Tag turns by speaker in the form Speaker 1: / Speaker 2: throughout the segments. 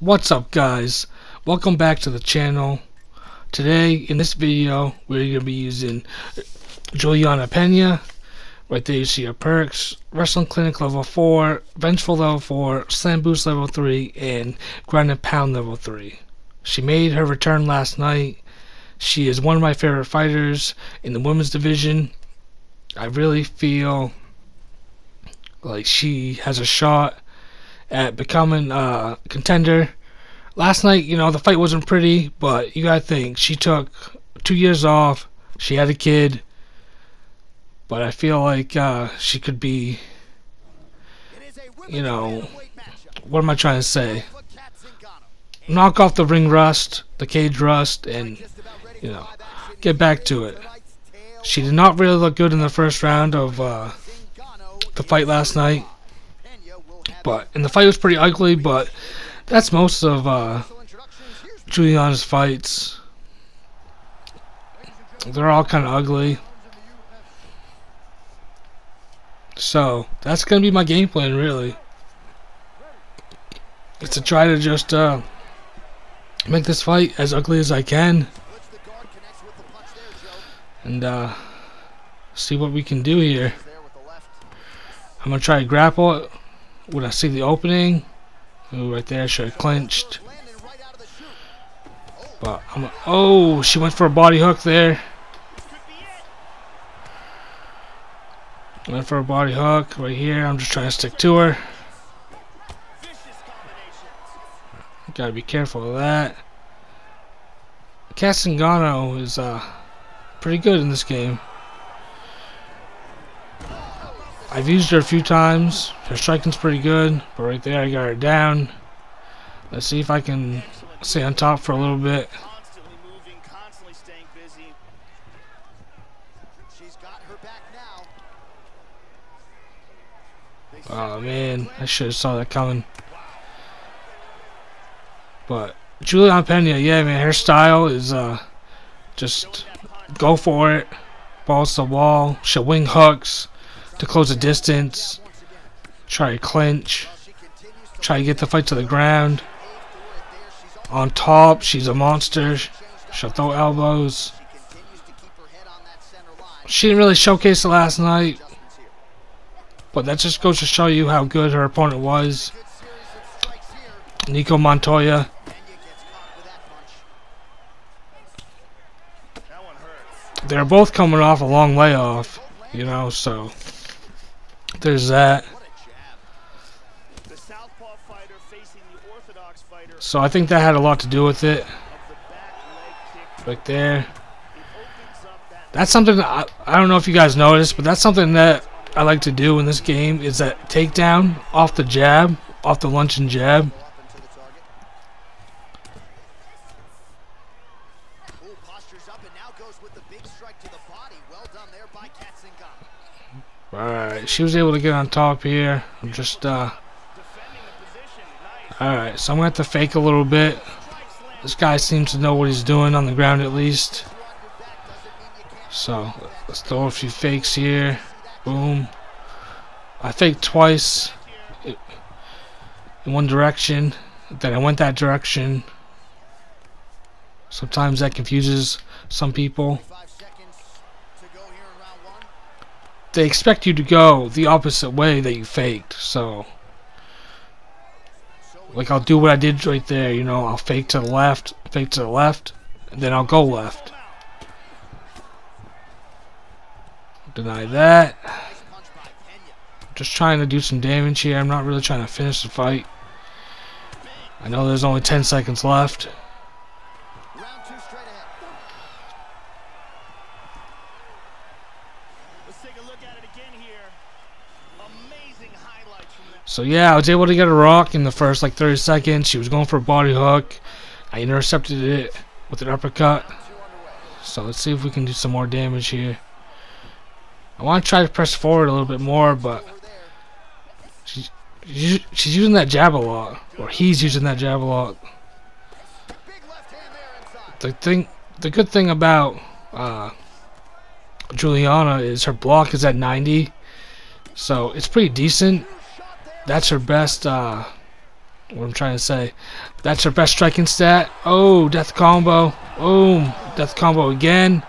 Speaker 1: What's up guys? Welcome back to the channel. Today in this video we're going to be using Julianna Pena. Right there you see her perks. Wrestling Clinic level 4, Vengeful level 4, Slam Boost level 3, and Ground and Pound level 3. She made her return last night. She is one of my favorite fighters in the women's division. I really feel like she has a shot at becoming a contender. Last night, you know, the fight wasn't pretty, but you gotta think she took two years off. She had a kid, but I feel like uh, she could be, you know, what am I trying to say? Knock off the ring rust, the cage rust, and you know, get back to it. She did not really look good in the first round of uh, the fight last night. But and the fight was pretty ugly, but that's most of uh, Julianna's fights. They're all kind of ugly. So that's gonna be my game plan, really. It's to try to just uh, make this fight as ugly as I can, and uh, see what we can do here. I'm gonna try to grapple it when I see the opening. Ooh, right there, should have clinched. But I'm oh, she went for a body hook there. Went for a body hook right here. I'm just trying to stick to her. Gotta be careful of that. Cat is uh, pretty good in this game. I've used her a few times. Her striking's pretty good, but right there I got her down. Let's see if I can stay on top for a little bit. Oh man, I should have saw that coming. But Julian Pena, yeah man, her style is uh just go for it. Balls to the wall. She'll wing hooks to close the distance. Try to clinch. Try to get the fight to the ground. On top, she's a monster. She'll throw elbows. She didn't really showcase it last night. But that just goes to show you how good her opponent was. Nicco Montaño. They're both coming off a long layoff, you know, so there's that. So I think that had a lot to do with it. Right there. That's something that I, I don't know if you guys noticed, but that's something that I like to do in this game is that takedown off the jab, off the lunge and jab. Alright, she was able to get on top here. I'm just, uh... Alright, so I'm going to have to fake a little bit. This guy seems to know what he's doing on the ground at least. So, let's throw a few fakes here. Boom. I faked twice in one direction. Then I went that direction. Sometimes that confuses some people. They expect you to go the opposite way that you faked. So, like I'll do what I did right there. You know, I'll fake to the left, fake to the left, and then I'll go left. Deny that. Just trying to do some damage here. I'm not really trying to finish the fight. I know there's only 10 seconds left. So yeah, I was able to get a rock in the first like 30 seconds. She was going for a body hook. I intercepted it with an uppercut. So let's see if we can do some more damage here. I want to try to press forward a little bit more, but she's, she's using that jab a lot. Or he's using that jab a lot. The thing, the good thing about uh, Julianna is her block is at 90. So it's pretty decent that's her best uh, what I'm trying to say. That's her best striking stat. Oh, death combo. Boom. Death combo again.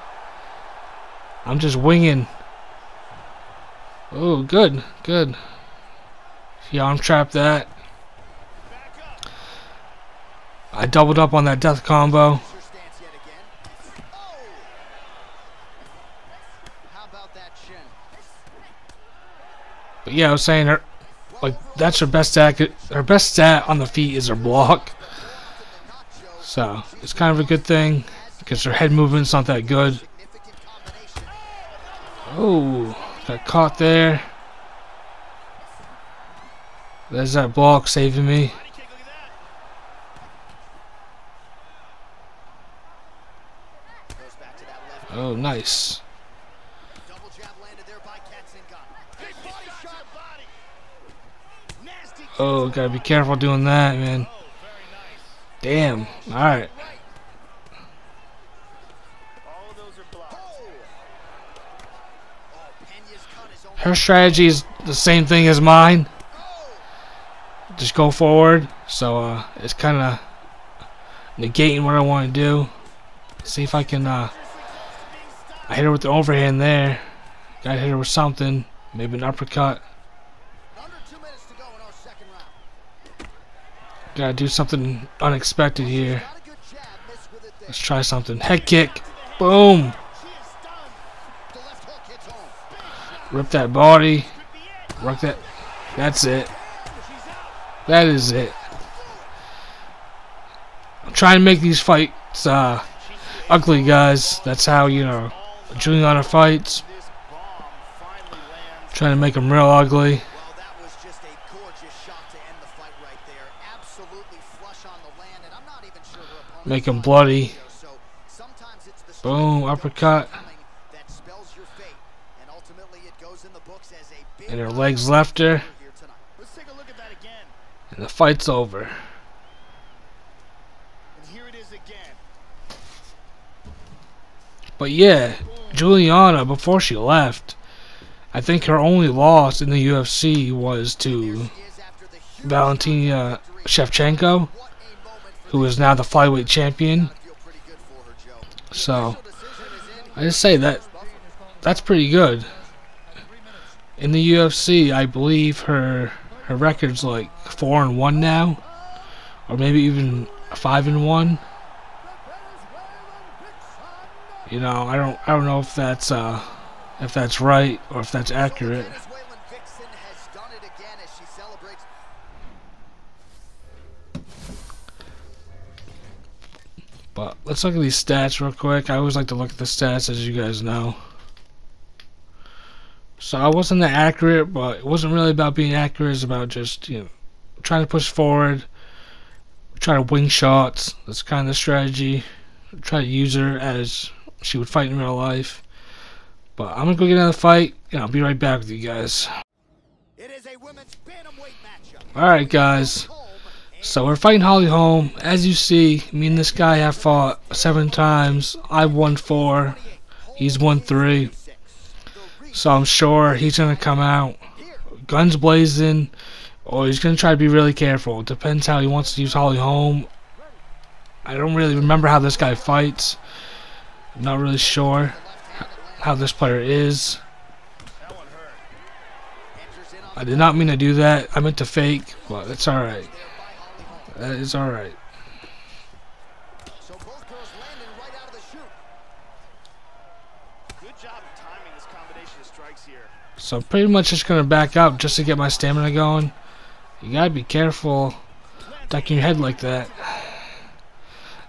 Speaker 1: I'm just winging. Oh, good. Good. Yeah, arm trap that. I doubled up on that death combo. But yeah, I was saying her, like that's her best stat. Her best stat on the feet is her block. So it's kind of a good thing because her head movement's not that good. Oh, got caught there. There's that block saving me. Oh, nice. Oh, gotta be careful doing that, man. Damn. Alright. Her strategy is the same thing as mine. Just go forward. So uh, it's kind of negating what I want to do. See if I can uh, I hit her with the overhand there. Gotta hit her with something. Maybe an uppercut. Gotta do something unexpected here. Let's try something. Head kick. Boom. Rip that body. Work that. That's it. That is it. I'm trying to make these fights uh, ugly, guys. That's how, you know, Julianna fights. Trying to make them real ugly. Make him bloody. Boom, uppercut. And her legs left her. And the fight's over. And here it is again. But yeah, Julianna, before she left, I think her only loss in the UFC was to Valentina Shevchenko, who is now the flyweight champion. So, I just say that that's pretty good. In the UFC, I believe her her record's like four and one now, or maybe even five and one. You know, I don't I don't know if that's uh if that's right or if that's accurate. But let's look at these stats real quick. I always like to look at the stats as you guys know. So I wasn't that accurate, but it wasn't really about being accurate. It's about just, you know, trying to push forward, try to wing shots. That's kind of the strategy. Try to use her as she would fight in real life. But I'm gonna go get another fight, and I'll be right back with you guys. It is a women's bantamweight matchup. Alright guys, so we're fighting Holly Holm. As you see, me and this guy have fought seven times. I've won four, he's won three. So I'm sure he's gonna come out, guns blazing, or he's gonna try to be really careful. It depends how he wants to use Holly Holm. I don't really remember how this guy fights. I'm not really sure how this player is. I did not mean to do that. I meant to fake, but it's alright. That is alright. So I'm pretty much just going to back up just to get my stamina going. You gotta be careful ducking your head like that.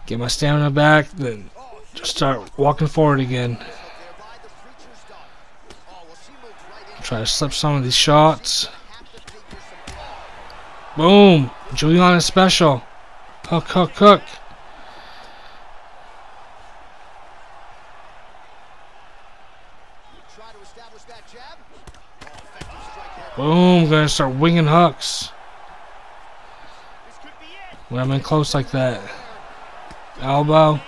Speaker 1: Get my stamina back, then just start walking forward again. Try to slip some of these shots. Boom! Julianna special. Hook, hook, hook. Boom, gonna start winging hooks. When I'm in close like that. Elbow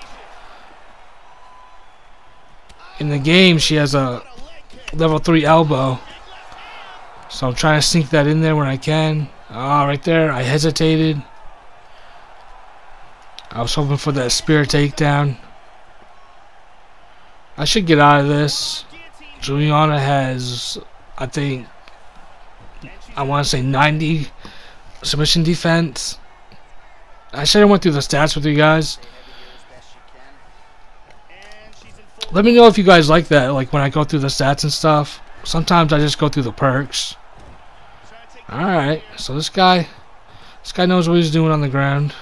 Speaker 1: in the game she has a level 3 elbow. So I'm trying to sink that in there when I can. Ah, oh, right there. I hesitated. I was hoping for that spear takedown. I should get out of this. Julianna has, I think, I want to say 90 submission defense. I should have went through the stats with you guys. Let me know if you guys like that, like when I go through the stats and stuff. Sometimes I just go through the perks. Alright, so this guy, this guy knows what he's doing on the ground.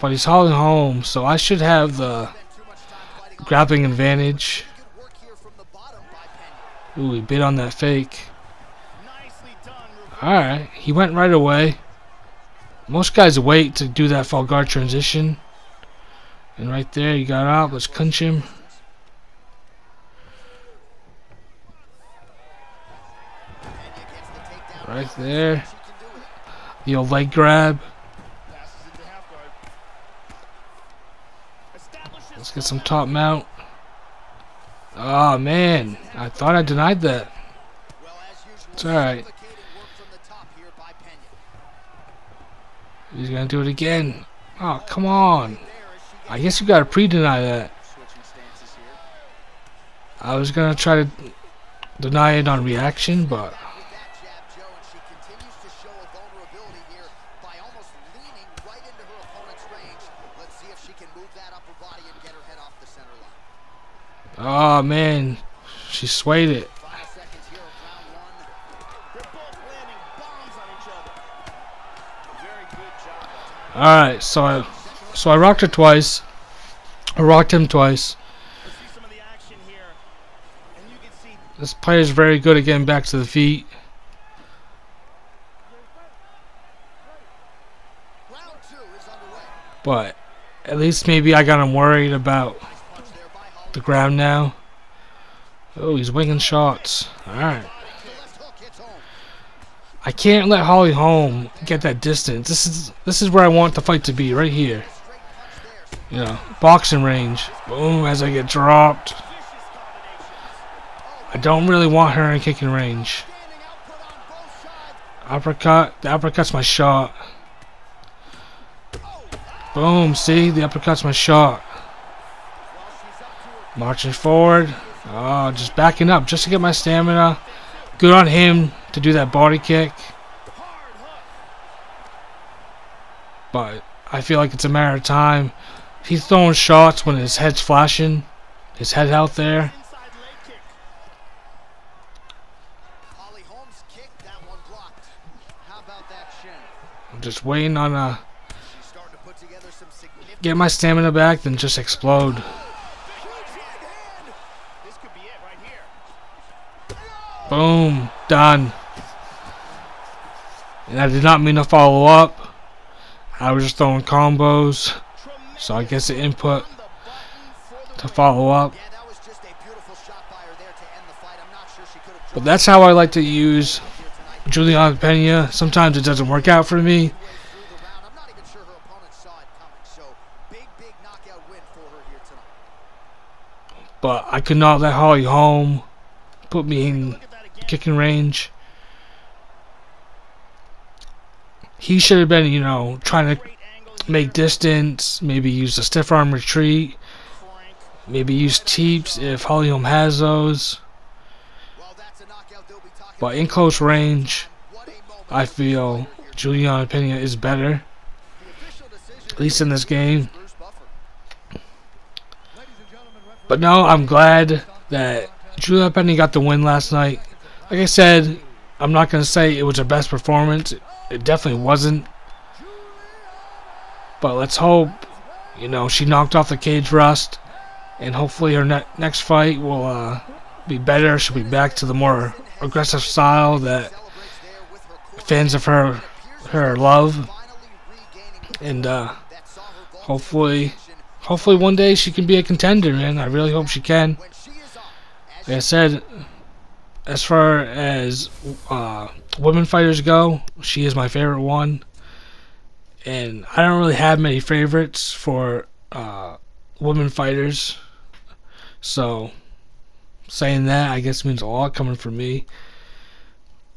Speaker 1: But he's Holly Holm, so I should have the grappling advantage. Ooh, he bit on that fake. Alright, he went right away. Most guys wait to do that fall guard transition. And right there, he got out. Let's clinch him. Right there. The old leg grab. Let's get some top mount. Oh man, I thought I denied that. It's alright. He's gonna do it again. Oh, come on. I guess you gotta pre-deny that. I was gonna try to deny it on reaction, but Oh man, she swayed it. Alright, so so I rocked her twice. I rocked him twice. This player is very good at getting back to the feet. But at least maybe I got him worried about the ground now. Oh, he's winging shots. Alright. I can't let Holly Holm get that distance. This is this is where I want the fight to be, right here. You know, boxing range. Boom, as I get dropped. I don't really want her in kicking range. Uppercut. The uppercut's my shot. Boom, see? The uppercut's my shot. Marching forward. Oh, just backing up just to get my stamina. Good on him to do that body kick. But I feel like it's a matter of time. He's throwing shots when his head's flashing. His head out there. I'm just waiting on a get my stamina back, then just explode. Boom. Done. And I did not mean to follow up. I was just throwing combos. So I guess the input to follow up. But that's how I like to use Julian Pena. Sometimes it doesn't work out for me. But I could not let Holly Holm. put me in kicking range. He should have been, you know, trying to make distance, maybe use a stiff arm retreat, maybe use teeps if Holly Holm has those. But in close range, I feel Julianna Pena is better, at least in this game. But no, I'm glad that Julianna Pena got the win last night. Like I said, I'm not going to say it was her best performance. It definitely wasn't. But let's hope, you know, she knocked off the cage rust. And hopefully her ne next fight will uh, be better. She'll be back to the more aggressive style that fans of her her love. And uh, hopefully, hopefully one day she can be a contender, man. I really hope she can. Like I said, as far as uh, women fighters go, she is my favorite one. And I don't really have many favorites for uh, women fighters. So, saying that I guess means a lot coming from me.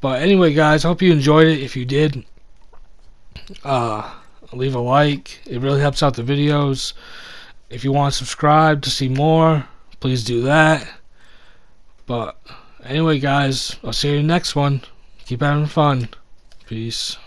Speaker 1: But anyway, guys, hope you enjoyed it. If you did, uh, leave a like. It really helps out the videos. If you want to subscribe to see more, please do that. But anyway, guys, I'll see you in the next one. Keep having fun. Peace.